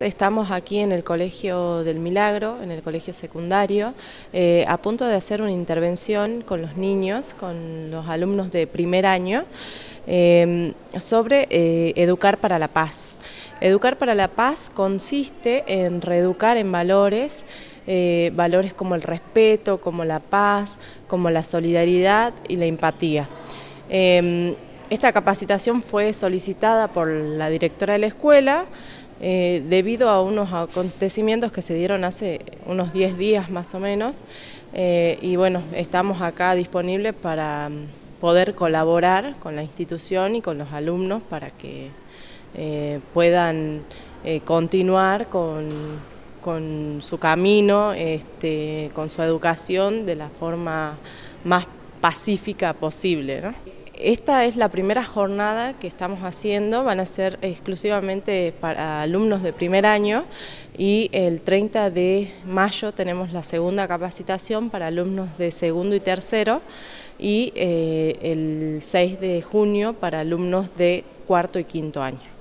Estamos aquí en el Colegio del Milagro, en el colegio secundario, eh, a punto de hacer una intervención con los niños, con los alumnos de primer año, eh, sobre eh, educar para la paz. Educar para la paz consiste en reeducar en valores, valores como el respeto, como la paz, como la solidaridad y la empatía. Esta capacitación fue solicitada por la directora de la escuela, eh, debido a unos acontecimientos que se dieron hace unos 10 días más o menos, eh, y bueno, estamos acá disponibles para mm, poder colaborar con la institución y con los alumnos para que eh, puedan continuar con, su camino, este, con su educación de la forma más pacífica posible. Esta es la primera jornada que estamos haciendo, van a ser exclusivamente para alumnos de primer año y el 30 de mayo tenemos la segunda capacitación para alumnos de segundo y tercero y eh, el 6 de junio para alumnos de cuarto y quinto año.